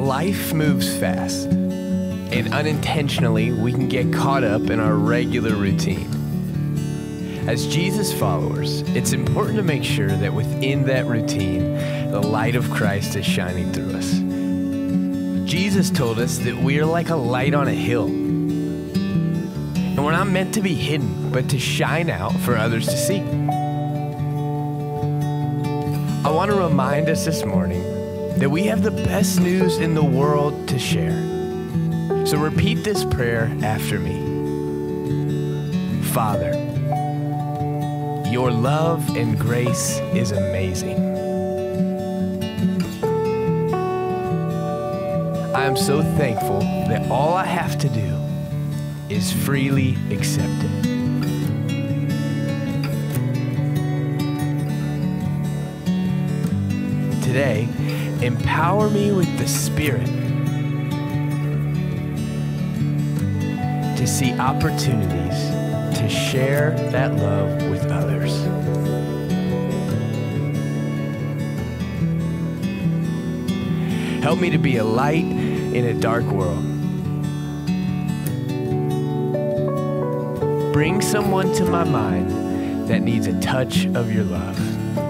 Life moves fast, and unintentionally, we can get caught up in our regular routine. As Jesus followers, it's important to make sure that within that routine, the light of Christ is shining through us. Jesus told us that we are like a light on a hill. And we're not meant to be hidden, but to shine out for others to see. I want to remind us this morning that we have the best news in the world to share. So repeat this prayer after me Father, your love and grace is amazing. I am so thankful that all I have to do is freely accept it. Today, empower me with the Spirit to see opportunities to share that love with others. Help me to be a light in a dark world. Bring someone to my mind that needs a touch of your love.